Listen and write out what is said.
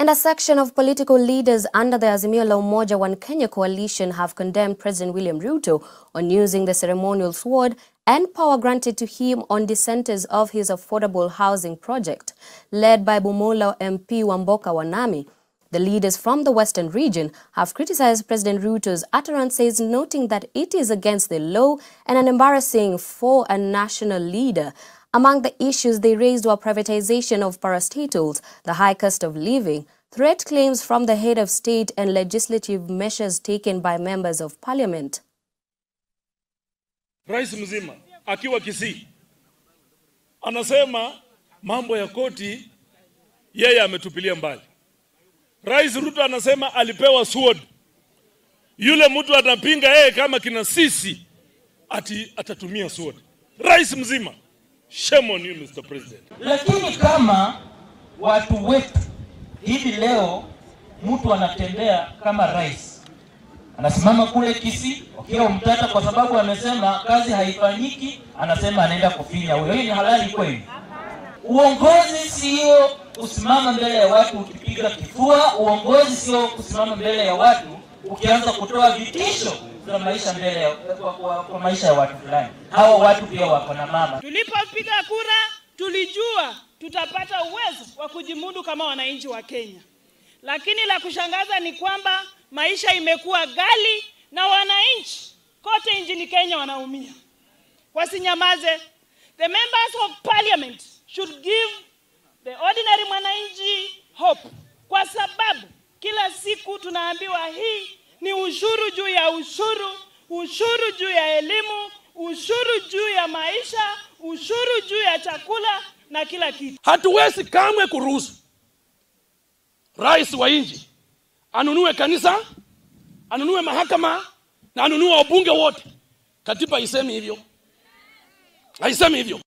And a section of political leaders under the Azimio la Umoja One Kenya coalition have condemned President William Ruto on using the ceremonial sword and power granted to him on dissenters of his affordable housing project. Led by Bumula MP Wamboka Wanami, the leaders from the western region have criticized President Ruto's utterances, noting that it is against the law and an embarrassing for a national leader. Among the issues they raised were privatization of parastatals, the high cost of living, threat claims from the head of state and legislative measures taken by members of parliament. Rais mzima akiwa Kisii anasema mambo ya koti yeye ametupilia mbali. Rais Ruto anasema alipewa sword. Yule mtu anapinga yeye kama kina sisi ati atatumia sword. Rais mzima, shame on you Mr. President. Lakini kama watu wetu hivi leo, mtu anatembea kama rais, anasimama kule Kisii wakiwa mtata, kwa sababu amesema kazi haifanyiki, anasema anaenda kufinya huyo. Hii ni halali kweli? Uongozi sio kusimama mbele ya watu ukipiga kifua. Uongozi sio kusimama mbele ya watu ukianza kutoa vitisho za maisha mbele ya, kwa, kwa, kwa maisha ya watu fulani. Hawa watu pia wako na mama. Tulipopiga kura tulijua tutapata uwezo wa kujimudu kama wananchi wa Kenya, lakini la kushangaza ni kwamba maisha imekuwa ghali na wananchi kote nchini Kenya wanaumia. Wasinyamaze. The members of parliament should give the ordinary mwananchi hope, kwa sababu kila siku tunaambiwa hii ni ushuru juu ya ushuru, ushuru juu ya elimu, ushuru juu ya maisha, ushuru juu ya chakula na kila kitu. Hatuwezi kamwe kuruhusu rais wa nchi anunue kanisa, anunue mahakama na anunue wabunge wote. Katiba haisemi hivyo, haisemi hivyo.